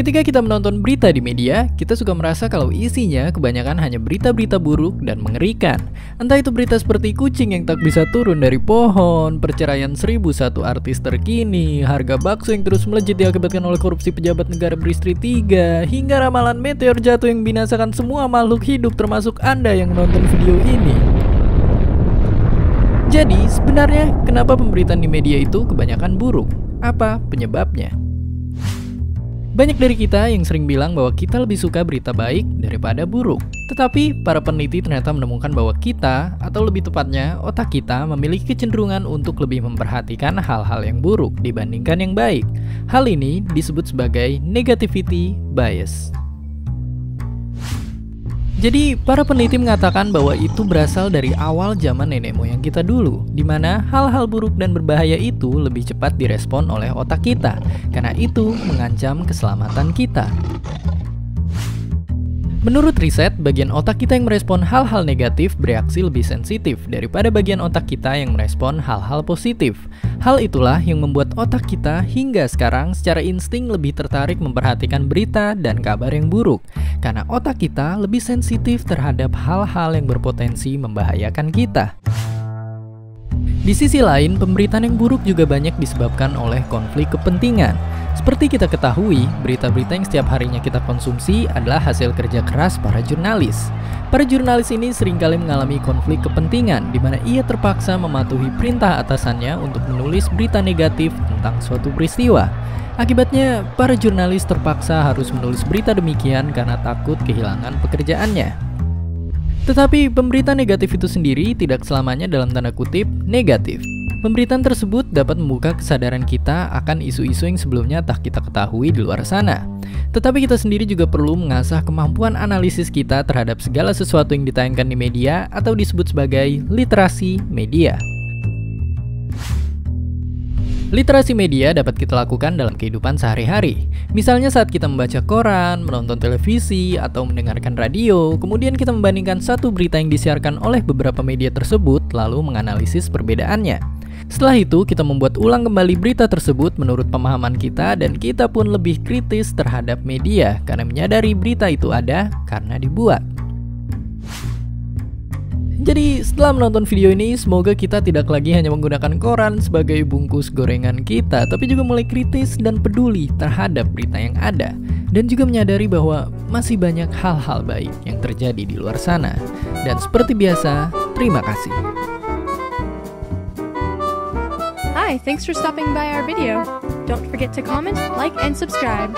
Ketika kita menonton berita di media, kita suka merasa kalau isinya kebanyakan hanya berita-berita buruk dan mengerikan. Entah itu berita seperti kucing yang tak bisa turun dari pohon, perceraian seribu satu artis terkini, harga bakso yang terus melejit diakibatkan oleh korupsi pejabat negara beristri tiga, hingga ramalan meteor jatuh yang binasakan semua makhluk hidup termasuk Anda yang menonton video ini. Jadi, sebenarnya kenapa pemberitaan di media itu kebanyakan buruk? Apa penyebabnya? Banyak dari kita yang sering bilang bahwa kita lebih suka berita baik daripada buruk. Tetapi, para peneliti ternyata menemukan bahwa kita, atau lebih tepatnya otak kita, memiliki kecenderungan untuk lebih memperhatikan hal-hal yang buruk dibandingkan yang baik. Hal ini disebut sebagai negativity bias. Jadi, para peneliti mengatakan bahwa itu berasal dari awal zaman nenek moyang kita dulu, di mana hal-hal buruk dan berbahaya itu lebih cepat direspon oleh otak kita, karena itu mengancam keselamatan kita. Menurut riset, bagian otak kita yang merespon hal-hal negatif bereaksi lebih sensitif daripada bagian otak kita yang merespon hal-hal positif. Hal itulah yang membuat otak kita hingga sekarang secara insting lebih tertarik memperhatikan berita dan kabar yang buruk, karena otak kita lebih sensitif terhadap hal-hal yang berpotensi membahayakan kita. Di sisi lain, pemberitaan yang buruk juga banyak disebabkan oleh konflik kepentingan. Seperti kita ketahui, berita-berita yang setiap harinya kita konsumsi adalah hasil kerja keras para jurnalis. Para jurnalis ini sering kali mengalami konflik kepentingan di mana ia terpaksa mematuhi perintah atasannya untuk menulis berita negatif tentang suatu peristiwa. Akibatnya, para jurnalis terpaksa harus menulis berita demikian karena takut kehilangan pekerjaannya. Tetapi pemberitaan negatif itu sendiri tidak selamanya dalam tanda kutip negatif. Pemberitaan tersebut dapat membuka kesadaran kita akan isu-isu yang sebelumnya tak kita ketahui di luar sana. Tetapi kita sendiri juga perlu mengasah kemampuan analisis kita terhadap segala sesuatu yang ditayangkan di media atau disebut sebagai literasi media. Literasi media dapat kita lakukan dalam kehidupan sehari-hari. Misalnya saat kita membaca koran, menonton televisi, atau mendengarkan radio, kemudian kita membandingkan satu berita yang disiarkan oleh beberapa media tersebut, lalu menganalisis perbedaannya. Setelah itu, kita membuat ulang kembali berita tersebut menurut pemahaman kita dan kita pun lebih kritis terhadap media karena menyadari berita itu ada karena dibuat. Jadi setelah menonton video ini, semoga kita tidak lagi hanya menggunakan koran sebagai bungkus gorengan kita, tapi juga mulai kritis dan peduli terhadap berita yang ada. Dan juga menyadari bahwa masih banyak hal-hal baik yang terjadi di luar sana. Dan seperti biasa, terima kasih. Hi, thanks for stopping by our video. Don't forget to comment, like, and subscribe.